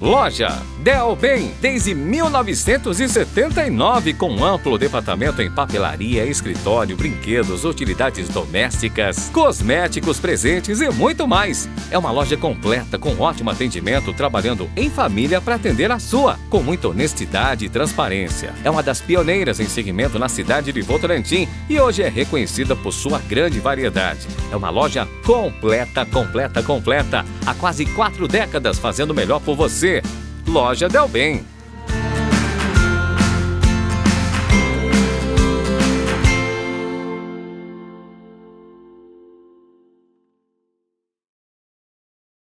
Loja Del Bem, desde 1979, com amplo departamento em papelaria, escritório, brinquedos, utilidades domésticas, cosméticos, presentes e muito mais. É uma loja completa, com ótimo atendimento, trabalhando em família para atender a sua, com muita honestidade e transparência. É uma das pioneiras em segmento na cidade de Votorantim e hoje é reconhecida por sua grande variedade. É uma loja completa, completa, completa. Há quase quatro décadas fazendo melhor por você. Loja Del Bem.